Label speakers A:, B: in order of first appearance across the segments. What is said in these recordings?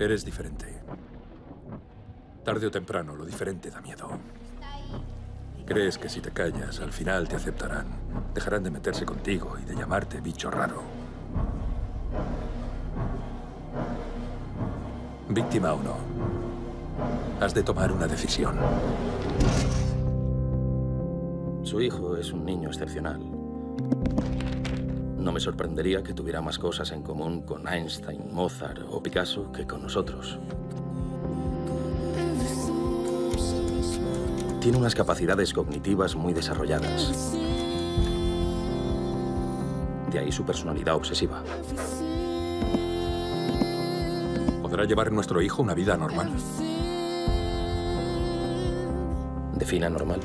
A: Eres diferente. Tarde o temprano, lo diferente da miedo. Crees que si te callas, al final te aceptarán. Dejarán de meterse contigo y de llamarte bicho raro. Víctima o no, has de tomar una decisión.
B: Su hijo es un niño excepcional. No me sorprendería que tuviera más cosas en común con Einstein, Mozart o Picasso que con nosotros. Tiene unas capacidades cognitivas muy desarrolladas. De ahí su personalidad obsesiva.
A: ¿Podrá llevar nuestro hijo una vida normal?
B: Defina normal.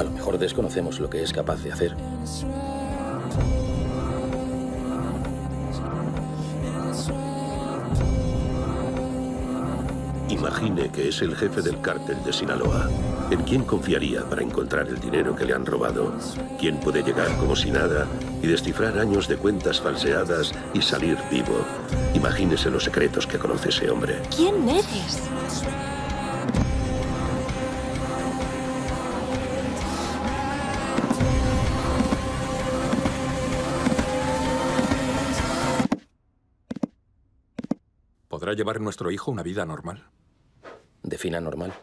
B: A lo mejor desconocemos lo que es capaz de hacer.
C: Imagine que es el jefe del cártel de Sinaloa. ¿En quién confiaría para encontrar el dinero que le han robado? ¿Quién puede llegar como si nada y descifrar años de cuentas falseadas y salir vivo? Imagínese los secretos que conoce ese hombre.
D: ¿Quién eres?
A: ¿Podrá llevar nuestro hijo una vida normal?
B: Defina normal.